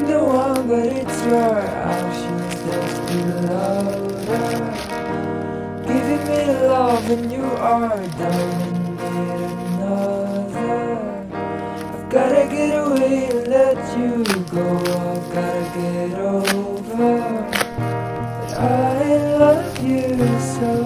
The one, but it's your actions that you louder. Giving me love and you are dying another. I've gotta get away and let you go. I've gotta get over. But I love you so.